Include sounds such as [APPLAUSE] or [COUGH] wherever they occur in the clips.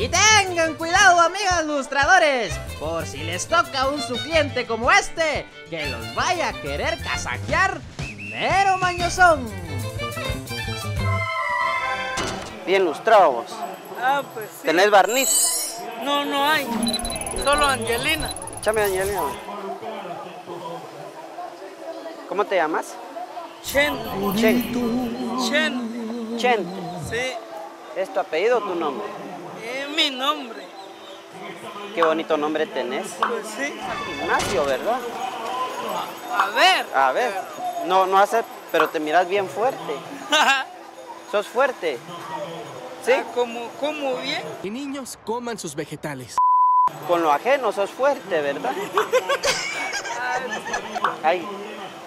Y tengan cuidado, amigas lustradores, por si les toca un su cliente como este, que los vaya a querer casajear, mero mañosón. Bien lustrado vos. Ah, pues sí. ¿Tenés barniz? No, no hay. Solo Angelina. Échame, Angelina. ¿Cómo te llamas? Chente. Chen. Chente. Chente. Sí. ¿Es tu apellido o tu nombre? Mi nombre. Qué bonito nombre tenés. Pues sí. Ignacio, ¿verdad? A ver. A ver. No, no hace, pero te miras bien fuerte. [LAUGHS] ¿Sos fuerte? ¿Sí? Ah, como, como bien. Y niños, coman sus vegetales. Con lo ajeno sos fuerte, ¿verdad? [LAUGHS] Ay,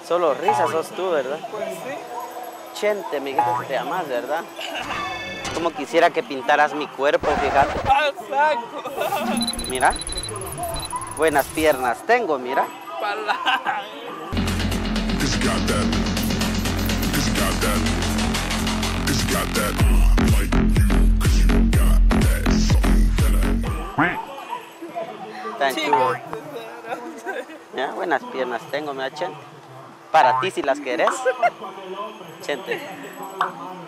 solo risa sos tú, ¿verdad? Pues sí. Chente, me dijiste que te llamas, ¿verdad? [LAUGHS] Como quisiera que pintaras mi cuerpo, fíjate. Mira. Buenas piernas tengo, mira. Tan chulo. Mira, buenas piernas tengo, mira, Chente. Para ti si las querés. Chente.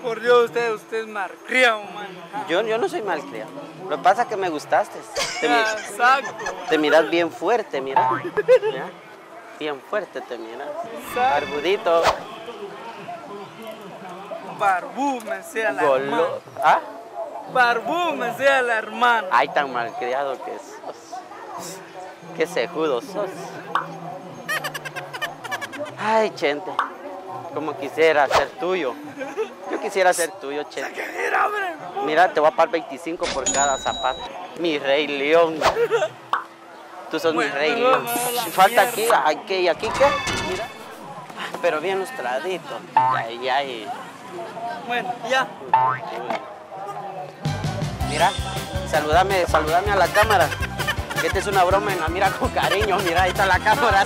Por Dios, usted, usted es marcriado, man. Yo, yo no soy malcriado. Lo que pasa es que me gustaste. Te, saco. te miras bien fuerte, mira. Mira. Bien fuerte te miras. Barbudito. Barbú me sea la Golo. hermana. ¿Ah? Barbú me sea la hermana. Ay, tan malcriado que sos. Qué cejudo sos. Ay, Chente. Como quisiera ser tuyo. Yo quisiera ser tuyo, Chente. Mira, te voy a pagar 25 por cada zapato. Mi rey león. Tú sos Bueno, mi rey león. Falta aquí, aquí y aquí qué. Mira. Pero bien lustradito. Ay, ay. Bueno, ya. Mira, saludame, saludame a la cámara. Esta es una broma mira con cariño. Mira, ahí está la cámara.